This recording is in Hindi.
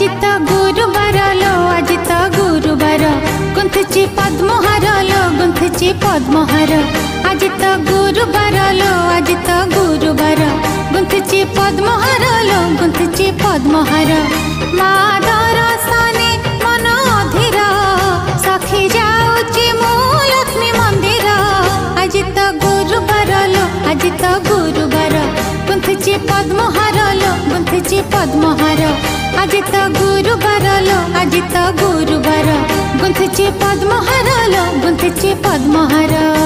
अजित गुरुबरलो तो गुरुबर गुंथची पद्महरलो मादर मन अधीर सखी जाउची मो लक्ष्मी मंदिर अजित गुरुबरलो अजित गुरुबर गुंथची पद्महरलो गुंथची पद्महर अजित गुरुवर गुंथचे पद्महर गुंथचे पद्महर